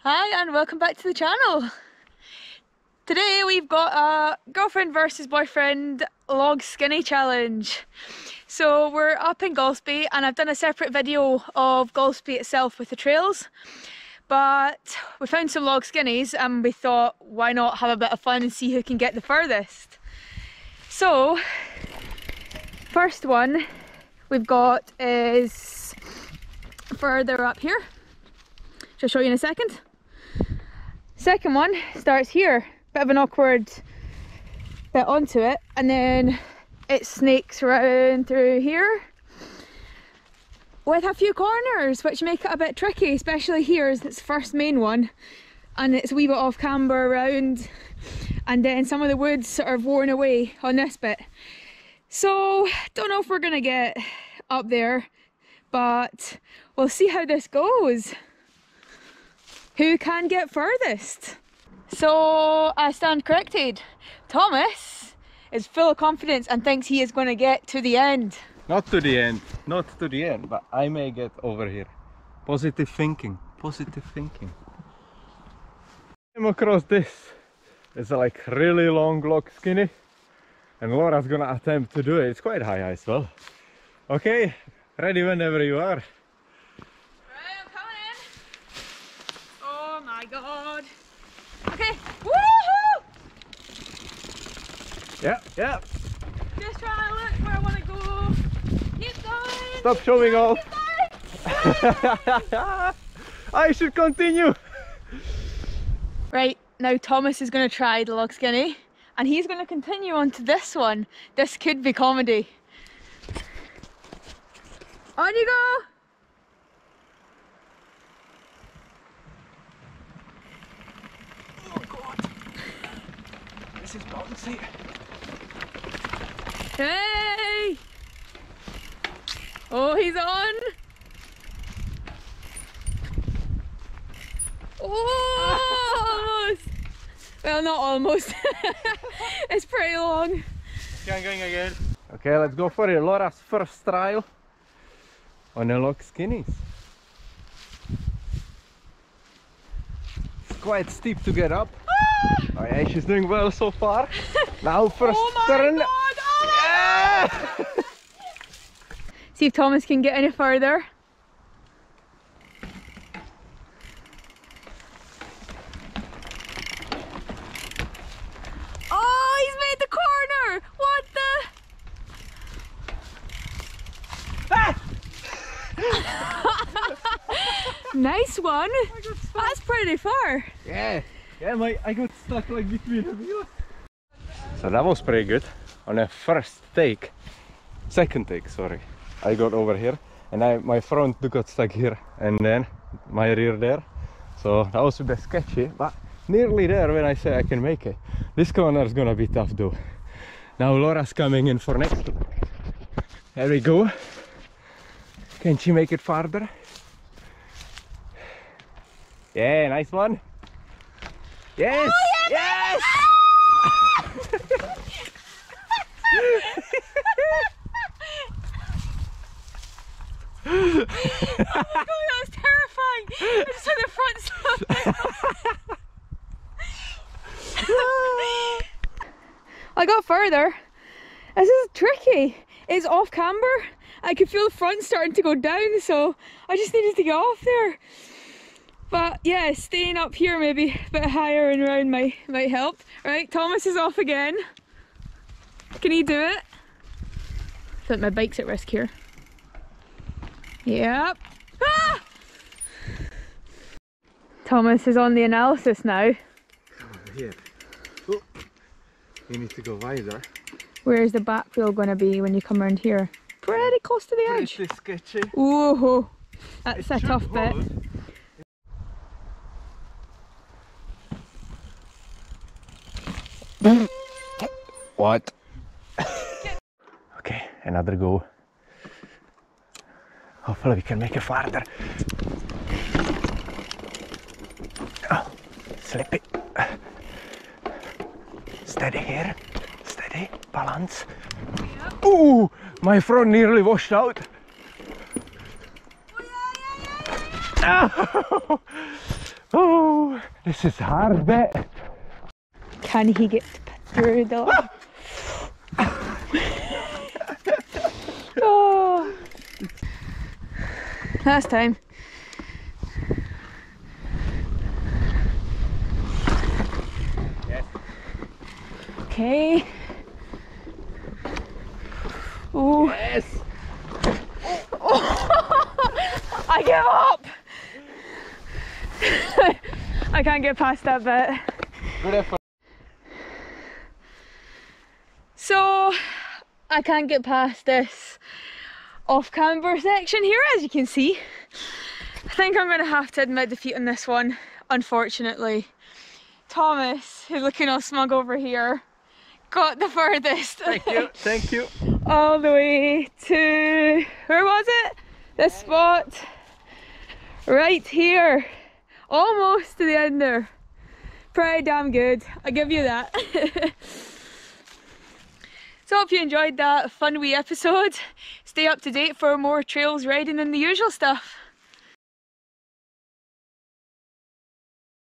Hi and welcome back to the channel. Today we've got a girlfriend versus boyfriend log skinny challenge. So we're up in Golspie and I've done a separate video of Golspie itself with the trails but we found some log skinnies and we thought why not have a bit of fun and see who can get the furthest. So first one we've got is further up here. which I'll show you in a second. Second one starts here, bit of an awkward bit onto it, and then it snakes around through here with a few corners which make it a bit tricky, especially here as its first main one and it's a wee bit off camber around and then some of the woods sort of worn away on this bit. So don't know if we're gonna get up there but we'll see how this goes who can get furthest. So I stand corrected. Tomas is full of confidence and thinks he is going to get to the end. Not to the end, not to the end, but I may get over here. Positive thinking, positive thinking. Came across this. It's like really long log skinny and Laura's gonna attempt to do it. It's quite high as well. Okay, ready whenever you are. Right, I'm coming in. Oh my god. Okay, woohoo! Yeah, yeah. Just trying to look where I want to go. Keep going. Stop showing off. I should continue. Right, now Tomas is going to try the log skinny and he's going to continue on to this one. This could be comedy. On you go! Oh, this is bouncy. Hey! Oh, he's on! Oh! Well, not almost. it's pretty long. Okay, I'm going again. Okay, let's go for it. Laura's first trial on the log skinnies. It's quite steep to get up. Ah! Oh yeah, she's doing well so far. Now first oh my turn. God, oh yeah! See if Tomas can get any further. Oh, he's made the corner! What the? Nice one. That's pretty far. Yeah. Yeah, my, I got stuck like between the wheels. So that was pretty good. On a first take, second take, sorry, I got over here and I, my front got stuck here and then my rear there. So that was a bit sketchy, but nearly there when I say I can make it. This corner is gonna be tough though. Now Laura's coming in for next one. There we go. Can she make it farther? Yeah, nice one. Yes! Oh, yes! oh my god, that was terrifying! I just had the front stop. I got further. This is tricky. It's off camber. I could feel the front starting to go down, so I just needed to get off there. But yeah, staying up here maybe a bit higher and around might, might help. Right, Tomas is off again. Can he do it? I think my bike's at risk here. Yep. Ah! Tomas is on the analysis now. Here. Oh. You need to go wider. Where's the back wheel going to be when you come around here? Pretty close to the edge. Pretty sketchy. Whoa, that's It a tough bit. What? okay, another go. Hopefully we can make it farther. Oh, slippy. Steady here. Steady. Balance. Ooh! My front nearly washed out. Oh, oh, this is hard bit. Can he get through the... oh. Last time. Yes. Okay. Oh, Yes. I give up. I can't get past that bit. Good effort. So I can't get past this off camber section here as you can see. I think I'm gonna have to admit defeat on this one, unfortunately. Tomas, who's looking all smug over here, got the furthest. Thank you. Thank you. all the way to where was it? This spot right here, almost to the end there. Pretty damn good. I give you that. so hope you enjoyed that fun wee episode. Stay up to date for more trails riding and the usual stuff.